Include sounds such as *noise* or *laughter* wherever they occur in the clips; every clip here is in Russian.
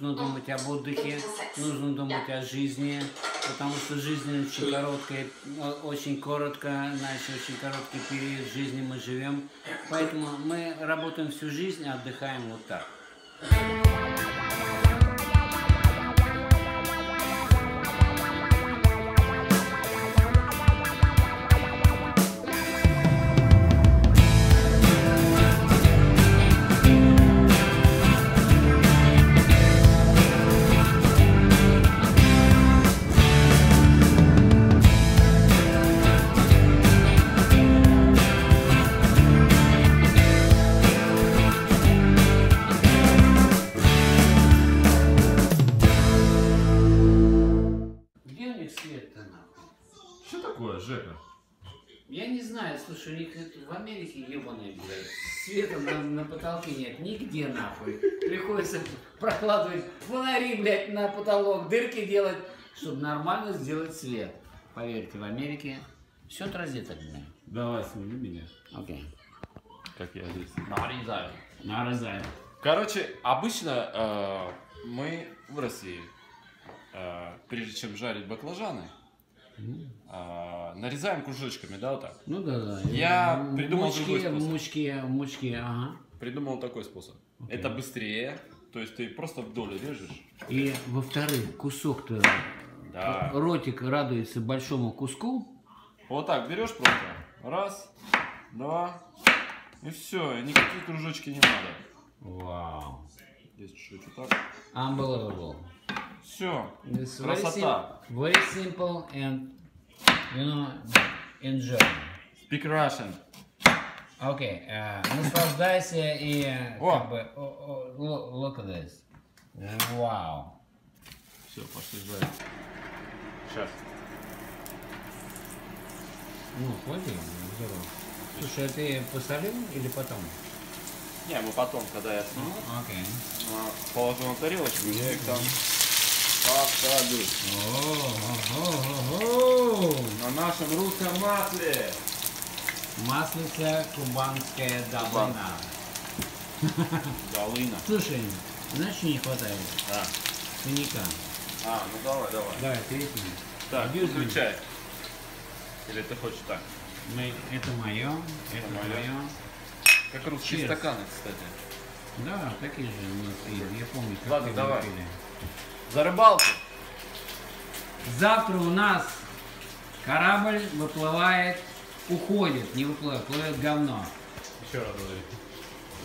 нужно думать об отдыхе, нужно думать о жизни, потому что жизнь очень короткая, очень коротко, значит, очень короткий период жизни мы живем, поэтому мы работаем всю жизнь, отдыхаем вот так. Света на, на потолке нет, нигде нахуй. Приходится прокладывать фонари, блядь, на потолок, дырки делать, чтобы нормально сделать свет. Поверьте, в Америке все розетка, блядь. Давай, сними меня. Окей. Как я здесь. Нарезаю. Нарезаю. Короче, обычно э, мы в России, э, прежде чем жарить баклажаны, э, нарезаем кружочками, да, вот так. Ну да, да. Я В придумал мучке, другой способ. В мучке, ага. Придумал такой способ. Окей. Это быстрее, то есть ты просто вдоль режешь. И во-вторых, кусок-то, Да. ротик радуется большому куску, Вот так берешь просто. Раз, два, и все, и никакие кружочки не надо. Вау. Здесь чуть-чуть вот так. Unbelievable. Все, It's very, красота. sim- very simple and, you know, enjoy. Speak Russian. Окей, э, наслаждайся и э, О. как бы, о, lo- look at this. Вау. Все, пошли жарить. Сейчас. Ну, хвати, здорово. Слушай, а ты посолил или потом? Не, мы потом, когда я сниму, Окей. а, положу на тарелочку, я их там посаду. О-о-о-о-о. На нашем русском масле. Маслица кубанская долина. Долына. Слушай, знаешь, что не хватает? Да. Коньяка. А, ну давай, давай. Давай, это. Так, Абьюз включай. Или ты хочешь так? Мы, это мое, это моё. мое. Как русские Cheers. стаканы, кстати. Да, такие же у нас пили. Я помню, как Ладно, давай. пили. За рыбалку. Завтра у нас корабль выплывает, уходит, не выплывает, плывет говно. Еще раз говори.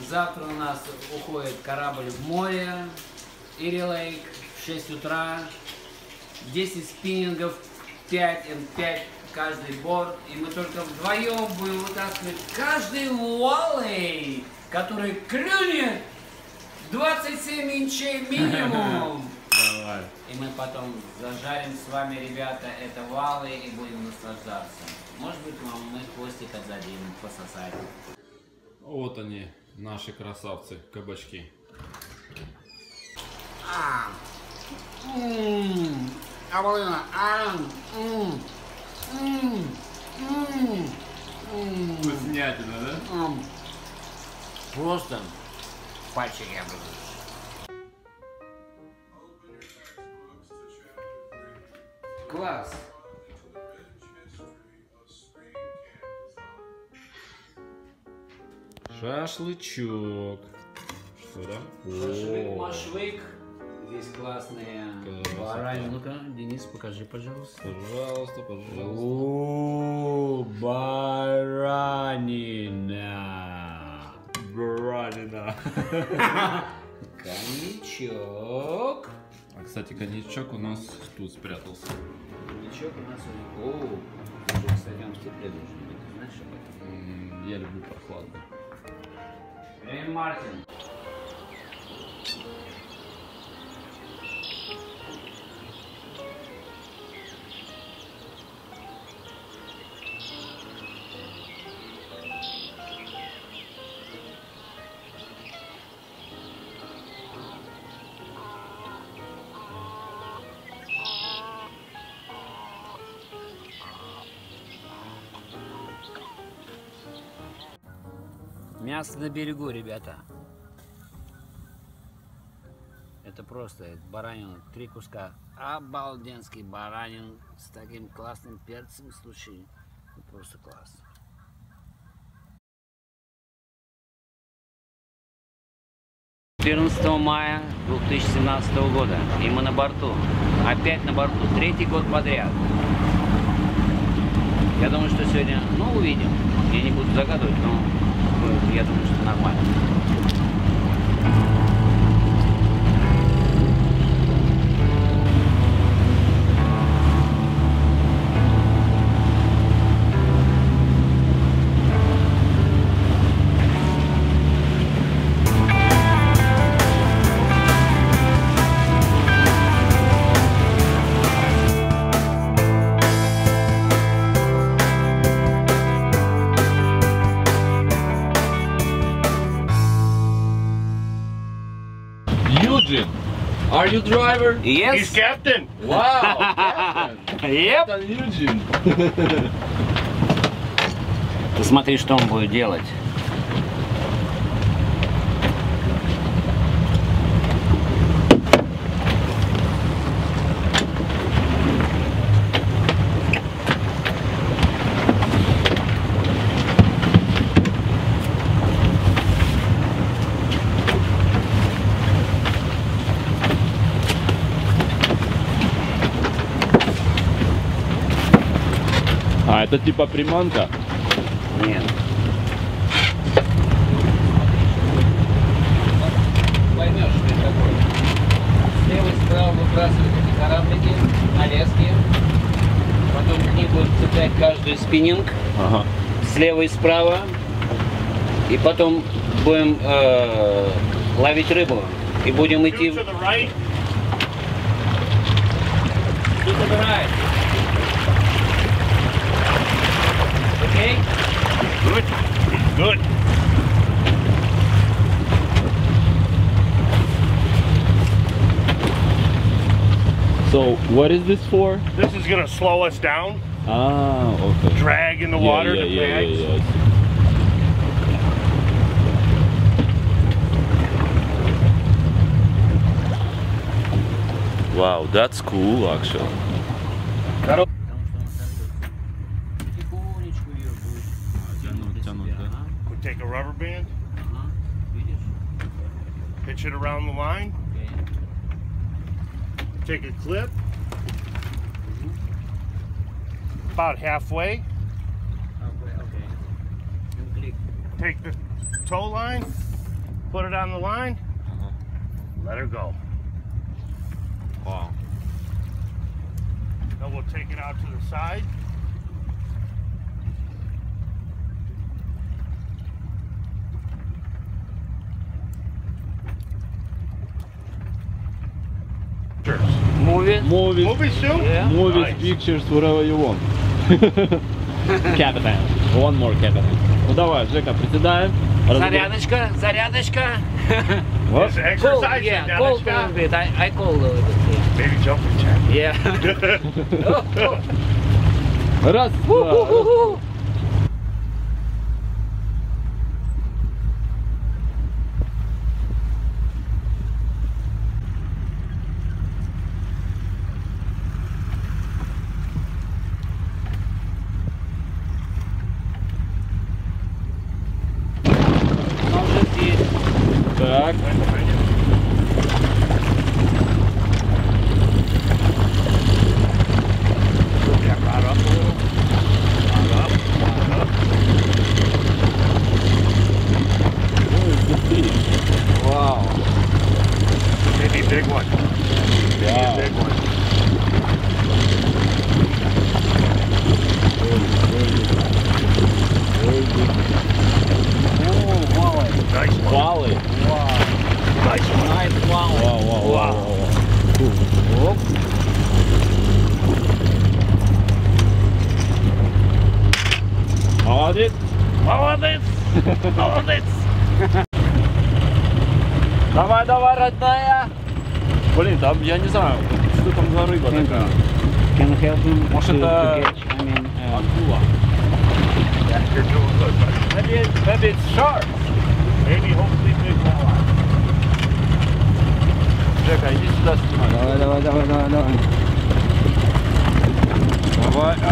Завтра у нас уходит корабль в море, Ири Лейк, в 6 утра, 10 спиннингов, 5 и 5 каждый борт, и мы только вдвоем будем вытаскивать каждый валей, который клюнет 27 инчей минимум. *laughs* Давай. И мы потом зажарим с вами, ребята, это валы и будем наслаждаться. Может быть, вам мы хвостик отдадим пососать. Вот они, наши красавцы, кабачки. Обалденно. А, м, м, Вкуснятина, да? Просто пальчик я Класс. Шашлычок. Что там? Шашлык, машлык. Здесь классные баранины. Ну-ка, Денис, покажи, пожалуйста. Пожалуйста, пожалуйста. О, баранина. Баранина. *laughs* Коньячок. А, кстати, коньячок у нас тут спрятался. Коньячок у нас. О, кстати, он в тепле должен быть. Знаешь об этом? Я люблю прохладно. Эй, Мартин. Мясо на берегу, ребята. Это просто баранину, три куска. Обалденский баранин с таким классным перцем, слушай. Просто класс. Четырнадцатого мая 2017 года. И мы на борту. Опять на борту. Третий год подряд. Я думаю, что сегодня, ну, увидим. Я не буду загадывать, но э, я думаю, что нормально. You driver? Yes. captain. Wow, Yep. Captain. Ты смотри, что он будет делать. Это типа приманка? Нет. Поймешь, что это такое. Слева и справа выбрасывают эти кораблики на леске. Потом к ним будут цеплять каждый спиннинг. Ага. Слева и справа. И потом будем э, ловить рыбу. И будем идти... What is this for? This is gonna slow us down. Oh, okay. Drag in the yeah, water yeah, yeah, yeah, yeah Wow, that's cool actually. Take a rubber band, pitch it around the line, take a clip, about halfway. Okay, okay. Take the tow line, put it on the line, uh -huh. let her go. Wow. Then we'll take it out to the side. Movies? Movies. Movies too? Yeah. Movies, nice. pictures, whatever you want. Captain. One more captain. Ну давай, Жека, приседаем. Зарядочка, зарядочка. Cool, exercise. yeah, cool a little bit. I, I cool a little bit. Maybe jumping jack. Yeah. Oh, oh. Раз, два, раз. Ху-ху-ху. Он уже здесь. Так. Вау. Maybe a big one. Maybe a Wow. big one. О, малый. Nice one. Валы. Nice one. Вау, вау, вау, вау. Оп. Молодец. Молодец. Молодец. Давай, давай, родная. Блин, там, я не знаю, что там за рыба такая. Can help him Может, это- Акула. Maybe, maybe it's shark. Maybe hopefully big walleye. Жека, иди сюда снимай. Давай, давай, давай, давай, давай. Давай.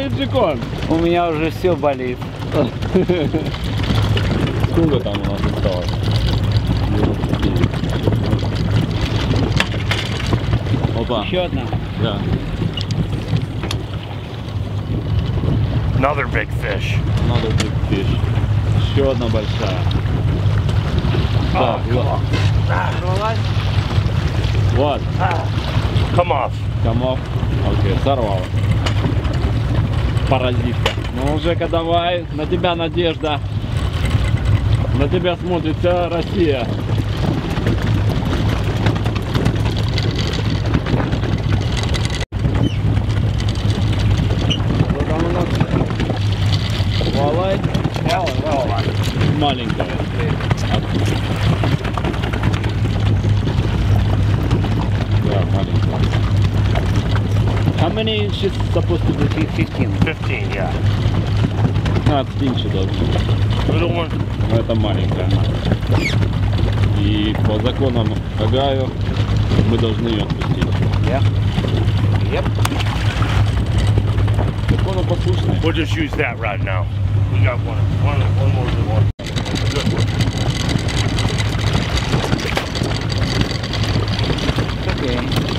Болит, Джикон? У меня уже все болит. Сколько там у нас осталось? 99. Опа. Еще одна. Да. Another big fish. Надо big fish. Еще одна большая. Так, вот. Вот. Come off. Комов. Окей, сорвал. Паразитка. Ну, Жека, давай. На тебя надежда. На тебя смотрит вся Россия. Маленькая. Да, маленькая. Many inches supposed to be? 15. 15, yeah. 15 инчей должно быть. Little one. Но это маленькая. И по законам Агаю мы должны ее отпустить. Yeah. Yep. Законопослушный. We'll just use that rod now. We got one. One, one more good one. Good one. Okay.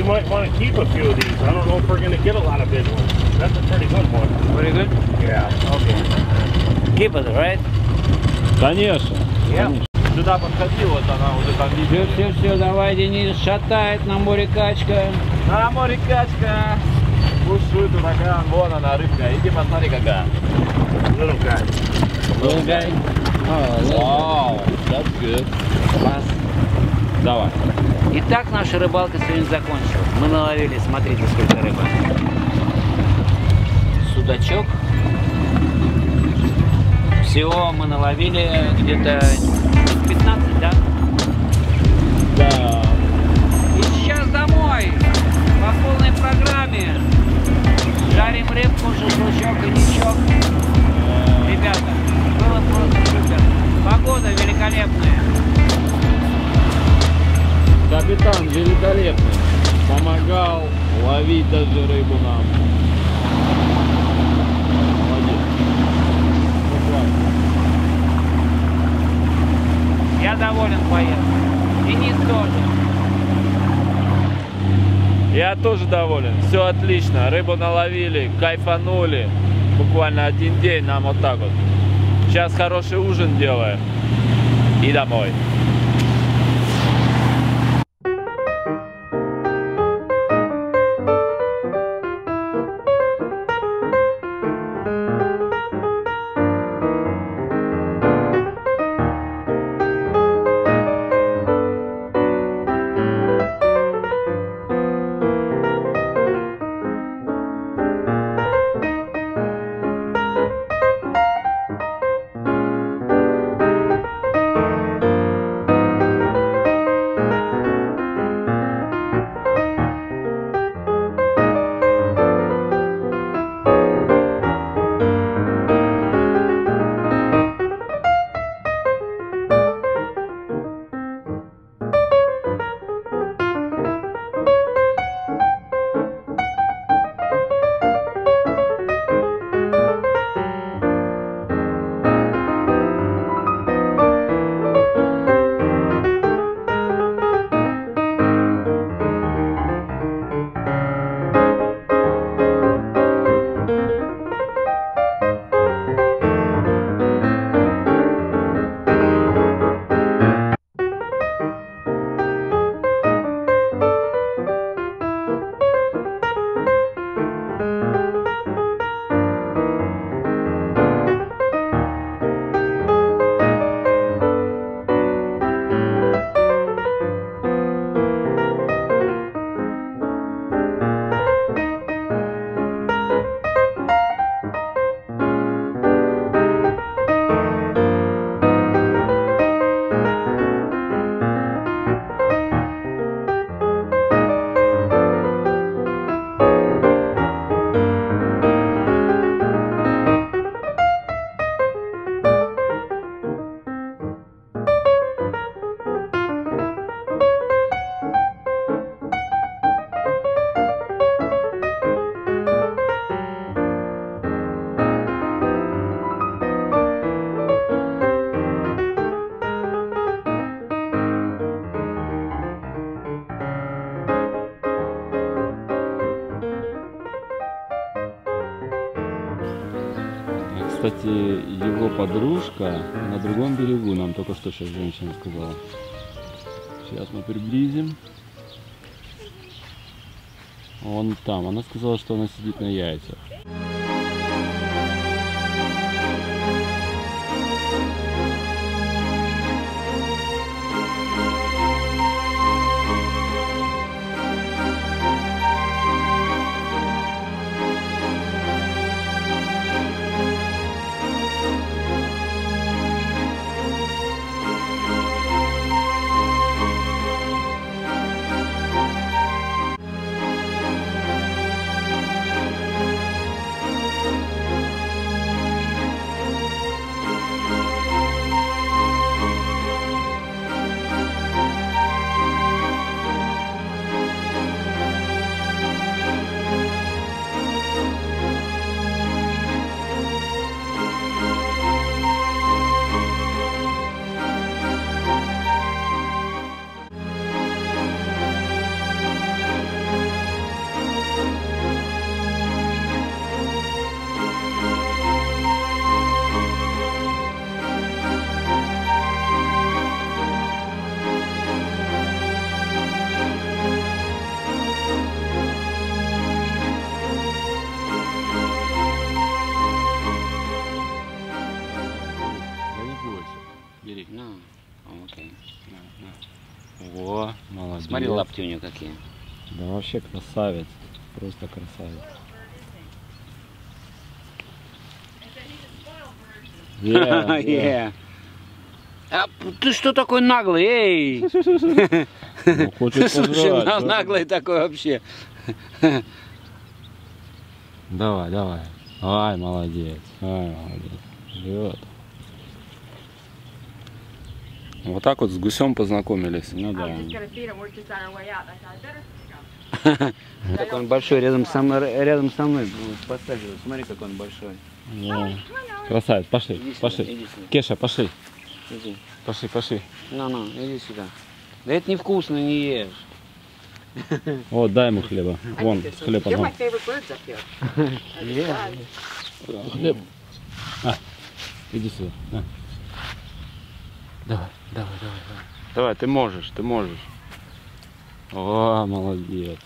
We might want to keep a few of these. I don't know if we're going to get a lot of big ones. That's a pretty good one. Very good. Yeah. Okay. Keep it, right? Конечно. Yeah. конечно. Сюда подходи, вот она уже там Все, видео. все, все, давай, Денис, шатает на море качка. На море качка. Бушует ураган. Вон она, рыбка. Иди посмотри какая. Little guy. Little guy. Oh, Вау. That's good. класс. Давай. Итак, наша рыбалка сегодня закончилась. Мы наловили, смотрите, сколько рыбы. Судачок. Всего мы наловили где-то 15, да? Да. И сейчас домой. По полной программе. Жарим рыбку, шашлычок, коньячок. Ребята, было просто супер. Погода великолепная. Капитан великолепный. Помогал ловить даже рыбу нам. Молодец. Я доволен поездкой. Денис тоже. Я тоже доволен. Все отлично. Рыбу наловили, кайфанули. Буквально один день нам вот так вот. Сейчас хороший ужин делаем. И домой. Подружка на другом берегу, нам только что сейчас женщина сказала. Сейчас мы приблизим. Он там. Она сказала, что она сидит на яйцах. Смотри, лапти у нее какие. Да вообще красавец. Просто красавец. *laughs* Yeah, yeah. Е. А, ты что такой наглый, эй? Ну, хочет *laughs* Слушай, пожрать, на- да? наглый такой вообще. Давай, давай. Ай, молодец. Ай, молодец. Живет. Вот так вот с гусем познакомились. Ну да. *laughs* Как он большой, рядом со мной, рядом со мной посаживает. Смотри, как он большой. Ну, Красавец, пошли, Иди сюда, пошли. иди сюда. Кеша, пошли. Иди. Пошли, пошли. Ну, ну, иди сюда. Да это невкусно, не ешь. *laughs* Вот, дай ему хлеба. Вон, хлеб here. *laughs* Хлеб. А, иди сюда. На. Давай, давай, давай, давай. Давай, ты можешь, ты можешь. О, молодец.